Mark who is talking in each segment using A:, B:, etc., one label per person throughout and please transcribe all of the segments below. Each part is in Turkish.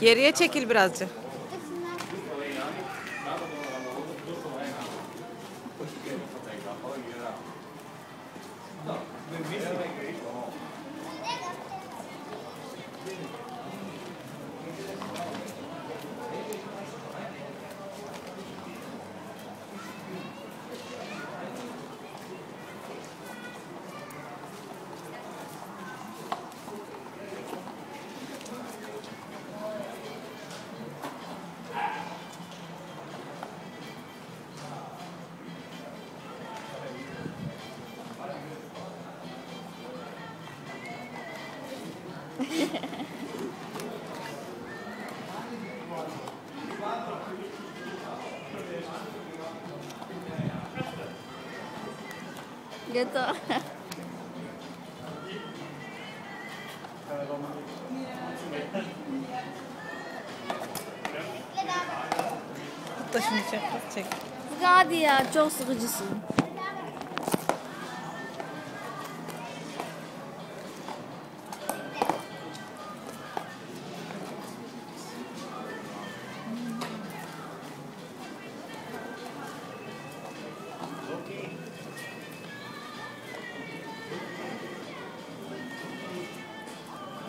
A: Geriye çekil birazcık.
B: Gitu.
A: Da şunu çek. çek.
B: Hadi ya çok sıkıcısın.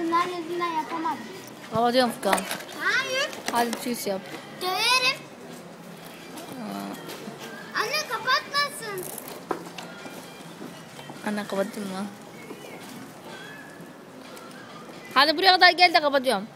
C: Şunların yüzünden yapamadım.
B: Kapatıyorum Furkan.
C: Hayır.
B: Hadi çiz yap.
C: Döverim. Anne kapatmasın.
B: Anne kapattım lan. Hadi buraya kadar gel de kapatıyorum.